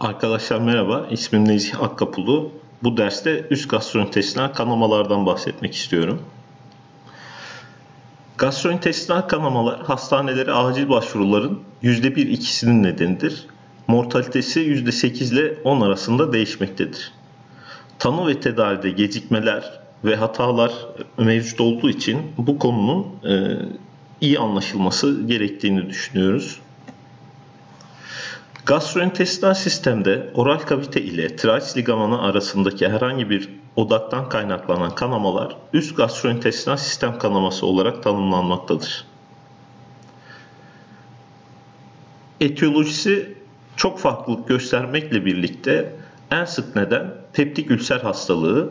Arkadaşlar merhaba, ismim Nezih Akkapulu. Bu derste üst gastrointestinal kanamalardan bahsetmek istiyorum. Gastrointestinal kanamalar hastanelere acil başvuruların %1-2'sinin nedenidir. Mortalitesi %8 ile 10 arasında değişmektedir. Tanı ve tedavide gecikmeler ve hatalar mevcut olduğu için bu konunun e, iyi anlaşılması gerektiğini düşünüyoruz. Gastrointestinal sistemde oral kavite ile traç ligamanı arasındaki herhangi bir odaktan kaynaklanan kanamalar üst gastrointestinal sistem kanaması olarak tanımlanmaktadır. Etiyolojisi çok farklılık göstermekle birlikte en sık neden peptik ülser hastalığı,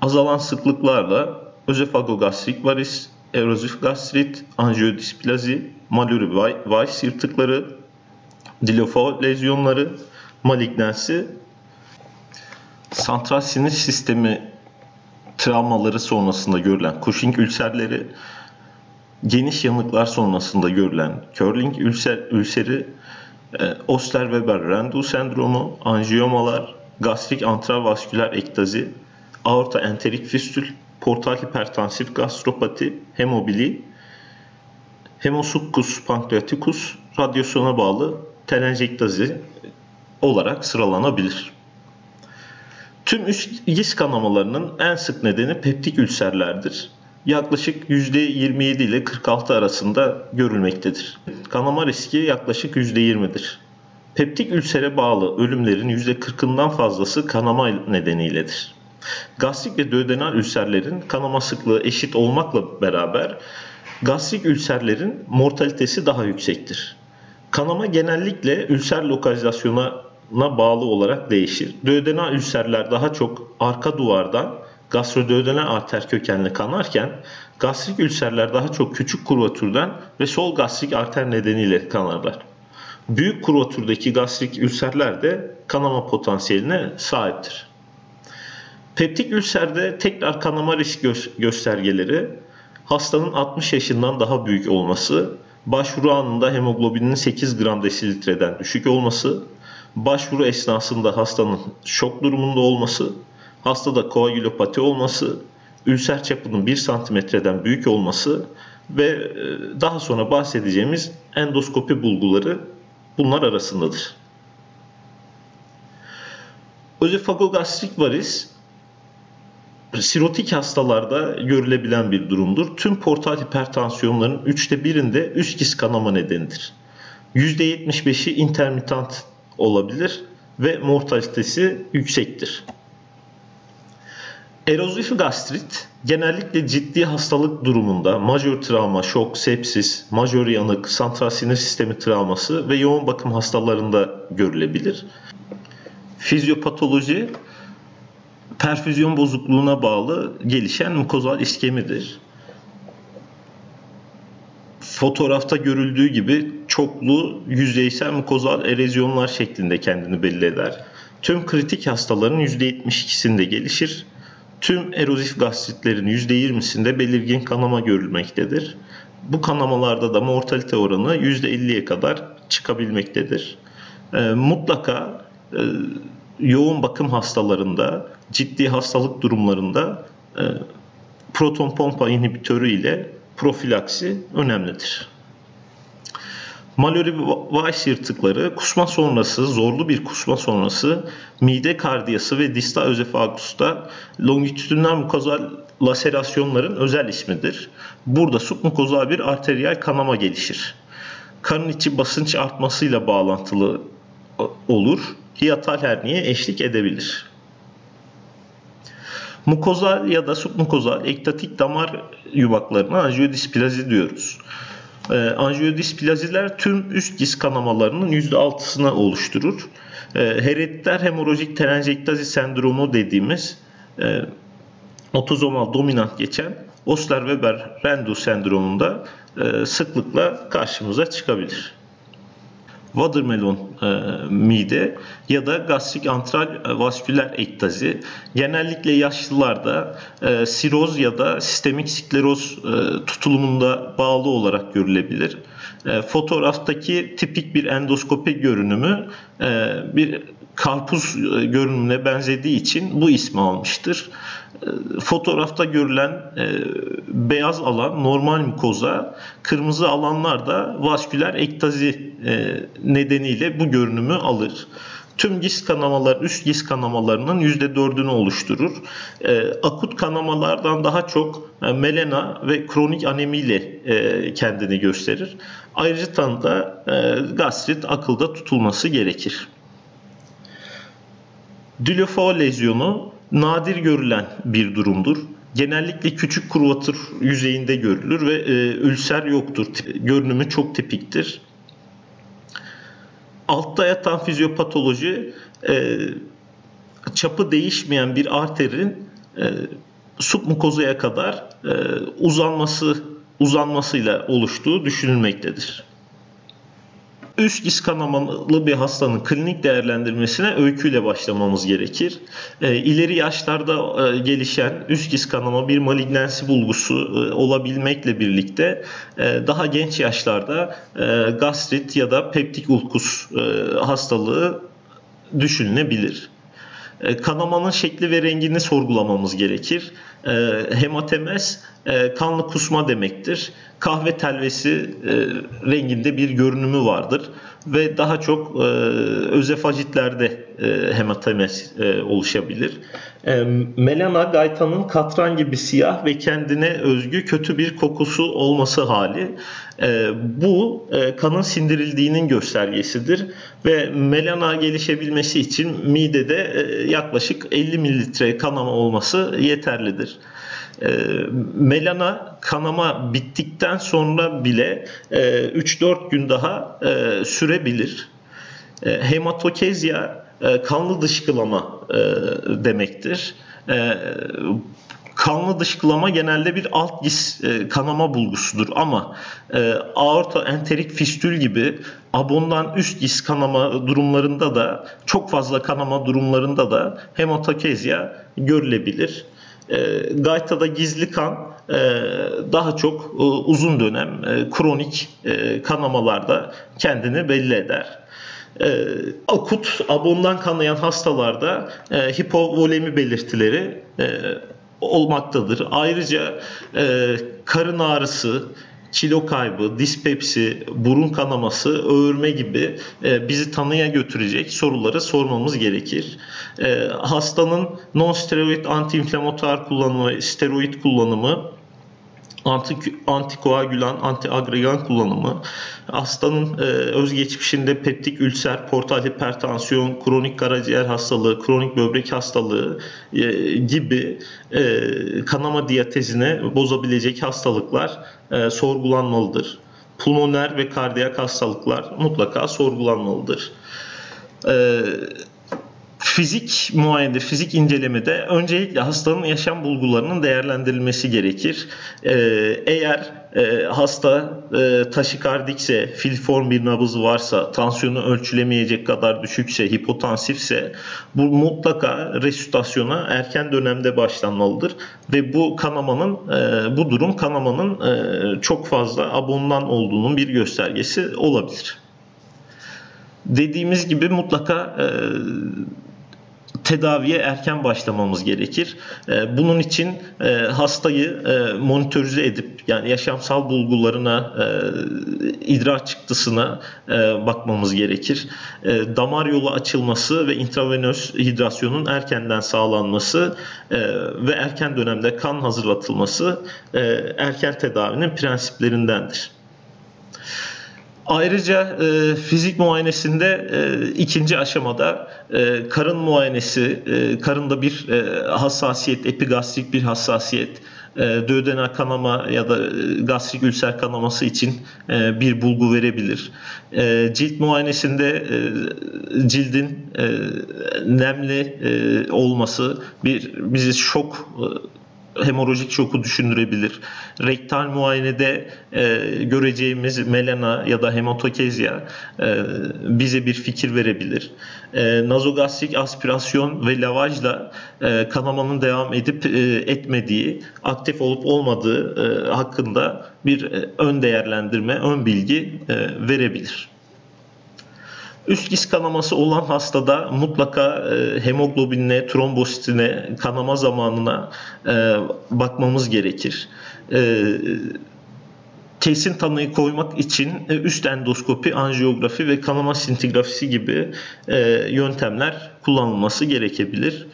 azalan sıklıklarla özofagogastrik varis, erozif gastrit, anjiyodisplazi, maluri Weiss yırtıkları, dilofo lezyonları, malignansi, santral sinir sistemi travmaları sonrasında görülen Cushing ülserleri, geniş yanıklar sonrasında görülen Curling ülser, ülseri, e, Osterweber-Rendu sendromu, anjiyomalar, gastrik antravasküler ektazi, aorta enterik fistül, portal hipertansif gastropati, hemobili, hemosukkus pankreatikus, radyasyona bağlı telenjektazi olarak sıralanabilir. Tüm üst giz kanamalarının en sık nedeni peptik ülserlerdir. Yaklaşık %27 ile 46 arasında görülmektedir. Kanama riski yaklaşık %20'dir. Peptik ülsere bağlı ölümlerin %40'ından fazlası kanama nedeniyledir. Gastrik ve duodenal ülserlerin kanama sıklığı eşit olmakla beraber gastrik ülserlerin mortalitesi daha yüksektir. Kanama genellikle ülser lokalizasyona bağlı olarak değişir. Duodenal ülserler daha çok arka duvardan gastroduodenal arter kökenli kanarken gastrik ülserler daha çok küçük kurvatürden ve sol gastrik arter nedeniyle kanarlar. Büyük kurvatürdeki gastrik ülserler de kanama potansiyeline sahiptir. Peptik ülserde tekrar kanama risk göstergeleri hastanın 60 yaşından daha büyük olması, başvuru anında hemoglobinin 8 gram desilitreden düşük olması, başvuru esnasında hastanın şok durumunda olması, hastada koagülopati olması, ülser çapının 1 santimetreden büyük olması ve e, daha sonra bahsedeceğimiz endoskopi bulguları bunlar arasındadır. Özofagogastrik varis sirotik hastalarda görülebilen bir durumdur. Tüm portal hipertansiyonların üçte birinde üst giz kanama nedenidir. %75'i intermitant olabilir ve mortalitesi yüksektir. Erozif gastrit genellikle ciddi hastalık durumunda majör travma, şok, sepsis, majör yanık, santral sinir sistemi travması ve yoğun bakım hastalarında görülebilir. Fizyopatoloji perfüzyon bozukluğuna bağlı gelişen mukozal iskemidir. Fotoğrafta görüldüğü gibi çoklu yüzeysel mukozal erozyonlar şeklinde kendini belli eder. Tüm kritik hastaların %72'sinde gelişir. Tüm erozif gastritlerin %20'sinde belirgin kanama görülmektedir. Bu kanamalarda da mortalite oranı %50'ye kadar çıkabilmektedir. E, mutlaka e, yoğun bakım hastalarında, ciddi hastalık durumlarında e, proton pompa inhibitörü ile profilaksi önemlidir. Mallory Weiss yırtıkları kusma sonrası, zorlu bir kusma sonrası mide kardiyası ve distal özefagusta longitudinal mukozal laserasyonların özel ismidir. Burada submukozal bir arteriyel kanama gelişir. Karın içi basınç artmasıyla bağlantılı olur hiatal herniye eşlik edebilir. Mukozal ya da submukozal ektatik damar yumaklarına anjiyodisplazi diyoruz. Ee, anjiyodisplaziler tüm üst diz kanamalarının %6'sını oluşturur. Ee, herediter hemorajik telanjektazi sendromu dediğimiz e, otozomal dominant geçen Osler-Weber-Rendu sendromunda e, sıklıkla karşımıza çıkabilir. Watermelon e, mide ya da gastrik antral vasküler ektazi. Genellikle yaşlılarda e, siroz ya da sistemik skleroz e, tutulumunda bağlı olarak görülebilir. E, fotoğraftaki tipik bir endoskopi görünümü e, bir karpuz e, görünümüne benzediği için bu ismi almıştır. E, fotoğrafta görülen e, beyaz alan normal mukoza, kırmızı alanlar da vasküler ektazi nedeniyle bu görünümü alır. Tüm giz kanamalar, üst giz kanamalarının %4'ünü oluşturur. akut kanamalardan daha çok melena ve kronik anemiyle kendini gösterir. Ayrıca da gastrit akılda tutulması gerekir. Dilofo lezyonu nadir görülen bir durumdur. Genellikle küçük kurvatır yüzeyinde görülür ve e, ülser yoktur. Görünümü çok tipiktir. Altta yatan fizyopatoloji e, çapı değişmeyen bir arterin e, submukozaya kadar e, uzanması uzanmasıyla oluştuğu düşünülmektedir üst diz kanamalı bir hastanın klinik değerlendirmesine öyküyle başlamamız gerekir. E, ileri yaşlarda e, gelişen üst diz kanama bir malignansi bulgusu e, olabilmekle birlikte e, daha genç yaşlarda gastrit ya da peptik ulkus hastalığı düşünülebilir. E, kanamanın şekli ve rengini sorgulamamız gerekir. E, hematemes e, kanlı kusma demektir. Kahve telvesi renginde bir görünümü vardır ve daha çok özefajitlerde hematemes oluşabilir. Melana gaytanın katran gibi siyah ve kendine özgü kötü bir kokusu olması hali. Bu kanın sindirildiğinin göstergesidir ve melana gelişebilmesi için midede yaklaşık 50 mililitre kanama olması yeterlidir. E, melana kanama bittikten sonra bile e, 3-4 gün daha e, sürebilir. E, hematokezya e, kanlı dışkılama e, demektir. E, kanlı dışkılama genelde bir alt giz e, kanama bulgusudur ama e, aorta enterik fistül gibi abondan üst giz kanama durumlarında da çok fazla kanama durumlarında da hematokezya görülebilir. E, Gayta'da gizli kan e, daha çok e, uzun dönem e, kronik e, kanamalarda kendini belli eder. E, akut abondan kanayan hastalarda e, hipovolemi belirtileri e, olmaktadır. Ayrıca e, karın ağrısı, kilo kaybı, dispepsi, burun kanaması, öğürme gibi e, bizi tanıya götürecek soruları sormamız gerekir. E, hastanın non-steroid antiinflamatuar kullanımı, steroid kullanımı anti, antikoagülan, antiagregan kullanımı, hastanın e, özgeçmişinde peptik ülser, portal hipertansiyon, kronik karaciğer hastalığı, kronik böbrek hastalığı e, gibi e, kanama diyatezine bozabilecek hastalıklar e, sorgulanmalıdır. Pulmoner ve kardiyak hastalıklar mutlaka sorgulanmalıdır. E, fizik muayene, fizik incelemede öncelikle hastanın yaşam bulgularının değerlendirilmesi gerekir. Ee, eğer e, hasta e, taşikardikse, filiform bir nabız varsa, tansiyonu ölçülemeyecek kadar düşükse, hipotansifse bu mutlaka resütasyona erken dönemde başlanmalıdır ve bu kanamanın e, bu durum kanamanın e, çok fazla abondan olduğunun bir göstergesi olabilir. Dediğimiz gibi mutlaka e, tedaviye erken başlamamız gerekir. Ee, bunun için e, hastayı e, monitörize edip yani yaşamsal bulgularına, e, idrar çıktısına bakmamız gerekir. Damar yolu açılması ve intravenöz hidrasyonun erkenden sağlanması ve erken dönemde kan hazırlatılması erken tedavinin prensiplerindendir. Ayrıca e, fizik muayenesinde e, ikinci aşamada e, karın muayenesi, e, karında bir e, hassasiyet, epigastrik bir hassasiyet, e, duodenal kanama ya da e, gastrik ülser kanaması için e, bir bulgu verebilir. E, cilt muayenesinde e, cildin e, nemli e, olması bir bizi şok e, hemorajik şoku düşündürebilir. Rektal muayenede e, göreceğimiz melena ya da hematokezya e, bize bir fikir verebilir. E, nazogastrik aspirasyon ve lavajla e, kanamanın devam edip e, etmediği, aktif olup olmadığı e, hakkında bir e, ön değerlendirme, ön bilgi e, verebilir. Üst disk kanaması olan hastada mutlaka e, hemoglobinine, trombositine, kanama zamanına e, bakmamız gerekir. E, kesin tanıyı koymak için üst endoskopi, anjiyografi ve kanama sintigrafisi gibi yöntemler kullanılması gerekebilir.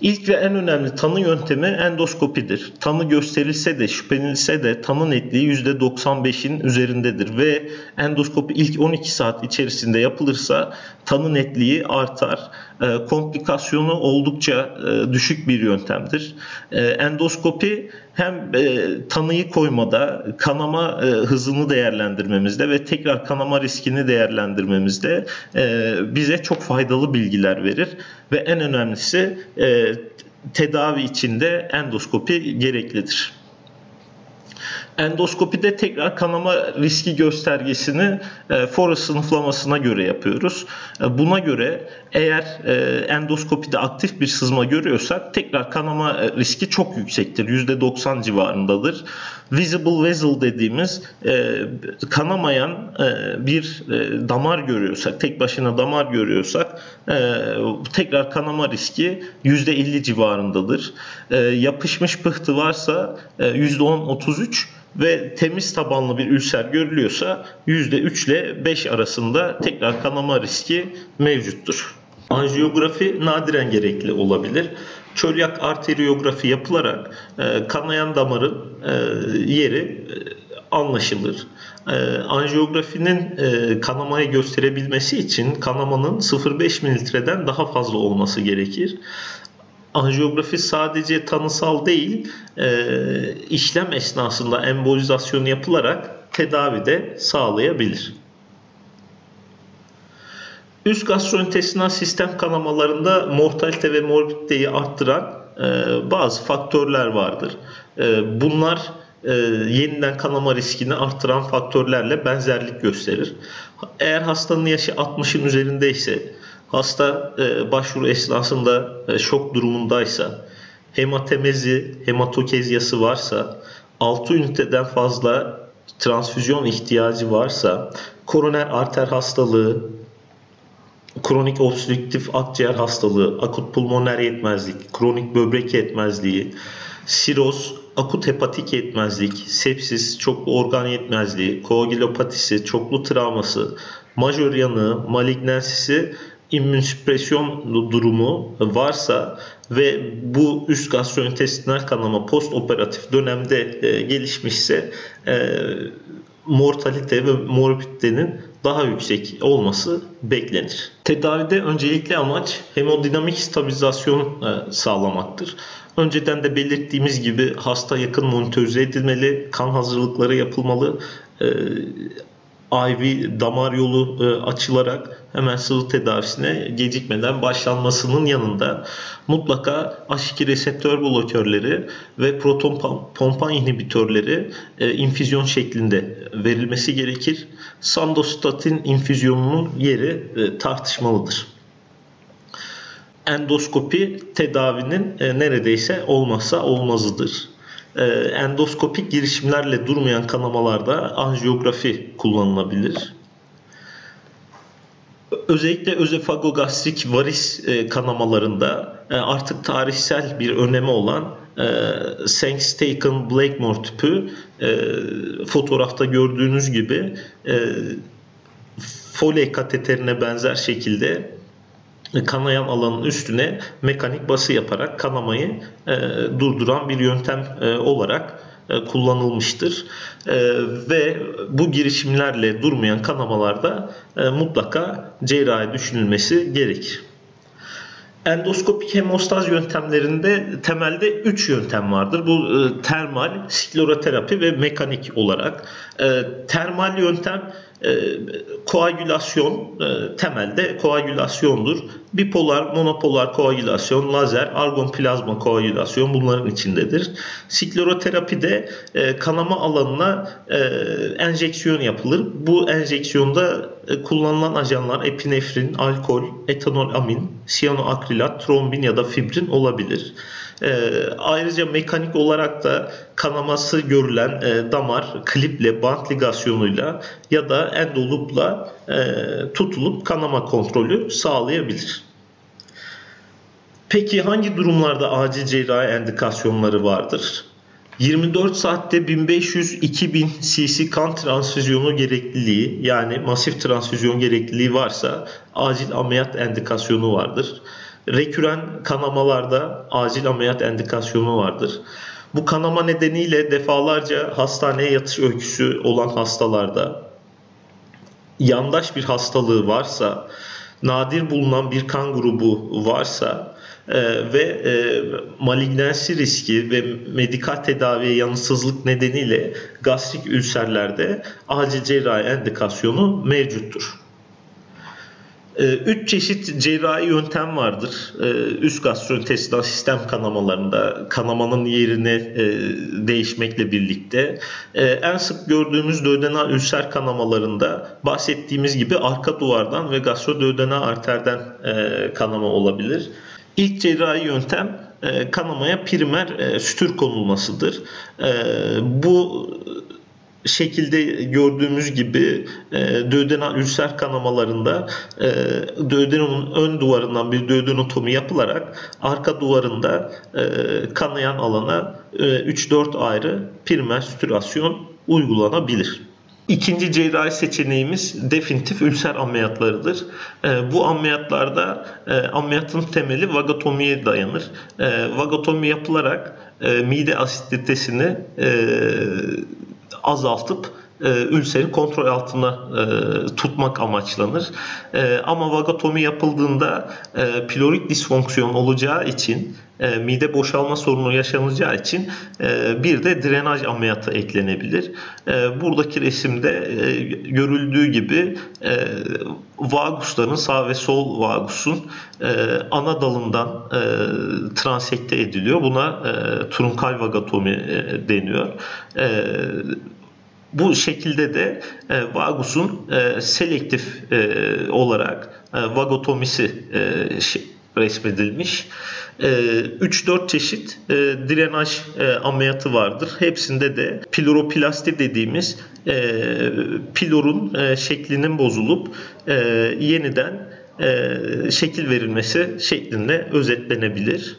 İlk ve en önemli tanı yöntemi endoskopidir. Tanı gösterilse de şüphelenilse de tanı netliği %95'in üzerindedir ve endoskopi ilk 12 saat içerisinde yapılırsa tanı netliği artar. E, komplikasyonu oldukça e, düşük bir yöntemdir. E, endoskopi hem tanıyı koymada, kanama hızını değerlendirmemizde ve tekrar kanama riskini değerlendirmemizde bize çok faydalı bilgiler verir ve en önemlisi tedavi içinde endoskopi gereklidir. Endoskopide tekrar kanama riski göstergesini e, Forest sınıflamasına göre yapıyoruz. E, buna göre eğer e, endoskopide aktif bir sızma görüyorsak tekrar kanama e, riski çok yüksektir. %90 civarındadır. Visible vessel dediğimiz e, kanamayan e, bir e, damar görüyorsak, tek başına damar görüyorsak e, tekrar kanama riski %50 civarındadır. E, yapışmış pıhtı varsa e, %10-33 ve temiz tabanlı bir ülser görülüyorsa %3 ile 5 arasında tekrar kanama riski mevcuttur. Anjiyografi nadiren gerekli olabilir. Çölyak arteriyografi yapılarak e, kanayan damarın e, yeri e, anlaşılır. E, anjiyografinin e, kanamayı gösterebilmesi için kanamanın 0,5 mililitreden daha fazla olması gerekir anjiyografi sadece tanısal değil, e, işlem esnasında embolizasyon yapılarak tedavi de sağlayabilir. Üst gastrointestinal sistem kanamalarında mortalite ve morbiditeyi arttıran e, bazı faktörler vardır. E, bunlar yeniden kanama riskini arttıran faktörlerle benzerlik gösterir. Eğer hastanın yaşı 60'ın üzerindeyse Hasta e, başvuru esnasında e, şok durumundaysa, hematemezi, hematokezyası varsa, 6 üniteden fazla transfüzyon ihtiyacı varsa, koroner arter hastalığı, kronik obstrüktif akciğer hastalığı, akut pulmoner yetmezlik, kronik böbrek yetmezliği, siroz, akut hepatik yetmezlik, sepsis, çoklu organ yetmezliği, koagülopatisi, çoklu travması, majör yanığı, malignensisi immünsüpresyon durumu varsa ve bu üst gastrointestinal kanama post operatif dönemde e, gelişmişse e, mortalite ve morbiditenin daha yüksek olması beklenir. Tedavide öncelikli amaç hemodinamik stabilizasyon e, sağlamaktır. Önceden de belirttiğimiz gibi hasta yakın monitörize edilmeli, kan hazırlıkları yapılmalı, e, IV damar yolu e, açılarak hemen sıvı tedavisine gecikmeden başlanmasının yanında mutlaka H2 reseptör blokörleri ve proton pompa inhibitörleri e, infüzyon şeklinde verilmesi gerekir. Sandostatin infüzyonunun yeri e, tartışmalıdır. Endoskopi tedavinin neredeyse olmazsa olmazıdır. Ee, endoskopik girişimlerle durmayan kanamalarda anjiyografi kullanılabilir. Özellikle özefagogastrik varis e, kanamalarında e, artık tarihsel bir önemi olan e, Sangstaken Blakemore tüpü fotoğrafta gördüğünüz gibi Foley kateterine benzer şekilde kanayan alanın üstüne mekanik bası yaparak kanamayı e, durduran bir yöntem e, olarak e, kullanılmıştır. E, ve bu girişimlerle durmayan kanamalarda e, mutlaka cerrahi düşünülmesi gerekir. Endoskopik hemostaz yöntemlerinde temelde 3 yöntem vardır. Bu e, termal, skloroterapi ve mekanik olarak. E, termal yöntem E, koagülasyon e, temelde koagülasyondur. Bipolar, monopolar koagülasyon, lazer, argon plazma koagülasyon bunların içindedir. Skleroterapide e, kanama alanına e, enjeksiyon yapılır. Bu enjeksiyonda e, kullanılan ajanlar epinefrin, alkol, etanol amin, siyanoakrilat, trombin ya da fibrin olabilir. E, ayrıca mekanik olarak da kanaması görülen e, damar kliple, bant ligasyonuyla ya da endolupla e, tutulup kanama kontrolü sağlayabilir. Peki hangi durumlarda acil cerrahi endikasyonları vardır? 24 saatte 1500-2000 cc kan transfüzyonu gerekliliği yani masif transfüzyon gerekliliği varsa acil ameliyat endikasyonu vardır. Reküren kanamalarda acil ameliyat endikasyonu vardır. Bu kanama nedeniyle defalarca hastaneye yatış öyküsü olan hastalarda yandaş bir hastalığı varsa, nadir bulunan bir kan grubu varsa e, ve e, malignansi riski ve medikal tedaviye yanıtsızlık nedeniyle gastrik ülserlerde acil cerrahi endikasyonu mevcuttur. Ee, üç çeşit cerrahi yöntem vardır. Ee, üst gastrointestinal sistem kanamalarında kanamanın yerini e, değişmekle birlikte. Ee, en sık gördüğümüz duodenal ülser kanamalarında bahsettiğimiz gibi arka duvardan ve gastroduodenal arterden e, kanama olabilir. İlk cerrahi yöntem e, kanamaya primer sütür konulmasıdır. Bu şekilde gördüğümüz gibi e, duodenal ülser kanamalarında e, duodenum'un ön duvarından bir duodenotomi yapılarak arka duvarında e, kanayan alana e, 3-4 ayrı primer sütürasyon uygulanabilir. İkinci cerrahi seçeneğimiz definitif ülser ameliyatlarıdır. E, bu ameliyatlarda e, ameliyatın temeli vagotomiye dayanır. E, vagotomi yapılarak e, mide asititesini e, azaltıp e, ülseri kontrol altına e, tutmak amaçlanır. E, ama vagotomi yapıldığında e, pilorik disfonksiyon olacağı için e, mide boşalma sorunu yaşanacağı için e, bir de drenaj ameliyatı eklenebilir. E, buradaki resimde e, görüldüğü gibi e, vagusların sağ ve sol vagusun e, ana dalından e, transekte ediliyor. Buna e, trunkal vagotomi e, deniyor. E, bu şekilde de e, vagusun e, selektif e, olarak e, vagotomisi e, resmedilmiş. 3-4 e, çeşit e, drenaj e, ameliyatı vardır. Hepsinde de piloroplasti dediğimiz pilorun şeklinin bozulup yeniden şekil verilmesi şeklinde özetlenebilir.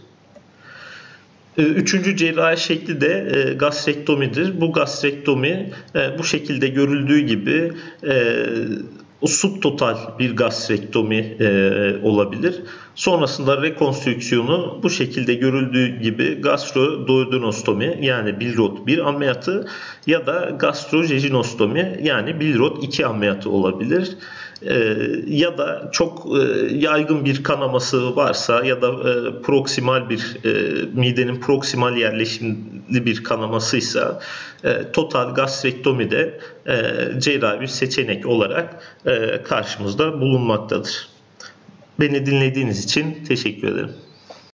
Ee, üçüncü cerrahi şekli de e, gastrektomidir. Bu gastrektomi e, bu şekilde görüldüğü gibi e, subtotal bir gastrektomi olabilir. Sonrasında rekonstrüksiyonu bu şekilde görüldüğü gibi gastroduodenostomi yani bilirot bir ameliyatı ya da gastrojejinostomi yani bilirot iki ameliyatı olabilir. E, ya da çok e, yaygın bir kanaması varsa ya da e, proksimal bir e, midenin proksimal yerleşimli bir kanamasıysa e, total gastrektomi de cerrahi bir seçenek olarak karşımızda bulunmaktadır. Beni dinlediğiniz için teşekkür ederim.